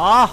아!